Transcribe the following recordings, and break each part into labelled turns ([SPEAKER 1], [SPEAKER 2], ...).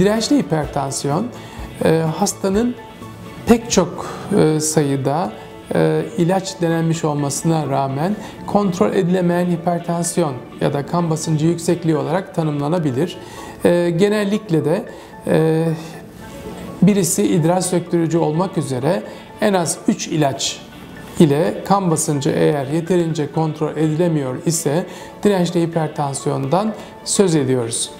[SPEAKER 1] Dirençli hipertansiyon e, hastanın pek çok e, sayıda e, ilaç denenmiş olmasına rağmen kontrol edilemeyen hipertansiyon ya da kan basıncı yüksekliği olarak tanımlanabilir. Genellikle de birisi idrar söktürücü olmak üzere en az 3 ilaç ile kan basıncı eğer yeterince kontrol edilemiyor ise dirençli hipertansiyondan söz ediyoruz.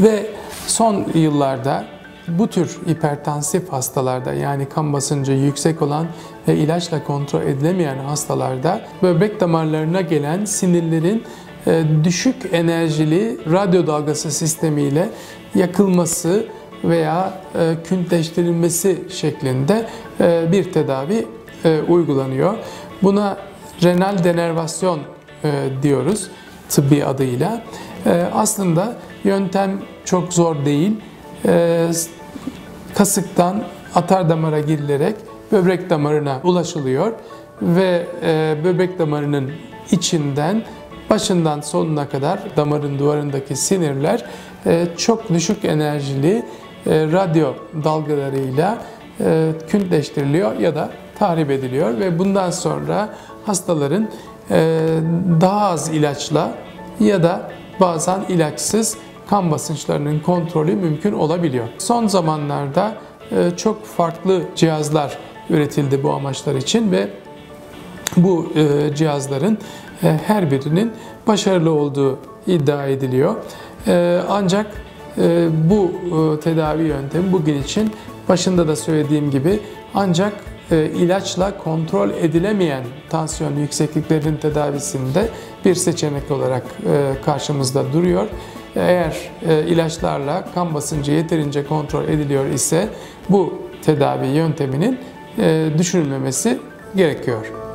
[SPEAKER 1] Ve son yıllarda bu tür hipertansif hastalarda yani kan basıncı yüksek olan ve ilaçla kontrol edilemeyen hastalarda böbrek damarlarına gelen sinirlerin e, düşük enerjili radyo dalgası sistemiyle yakılması veya e, küntleştirilmesi şeklinde e, bir tedavi uygulanıyor. Buna renal denervasyon diyoruz tıbbi adıyla. Aslında yöntem çok zor değil. Kasıktan atar damara girilerek böbrek damarına ulaşılıyor ve e, böbrek damarının içinden başından sonuna kadar damarın duvarındaki sinirler e, çok düşük enerjili e, radyo dalgalarıyla küntleştiriliyor ya da tahrip ediliyor ve bundan sonra hastaların daha az ilaçla ya da bazen ilaçsız kan basınçlarının kontrolü mümkün olabiliyor. Son zamanlarda e, çok farklı cihazlar üretildi bu amaçlar için ve bu e, cihazların e, her birinin başarılı olduğu iddia ediliyor. Ancak bu tedavi yöntemi bugün için başında da söylediğim gibi ancak ilaçla kontrol edilemeyen tansiyon yüksekliklerinin tedavisinde bir seçenek olarak karşımızda duruyor. Eğer e, ilaçlarla kan basıncı yeterince kontrol ediliyor ise bu tedavi yönteminin e, düşünülmemesi gerekiyor.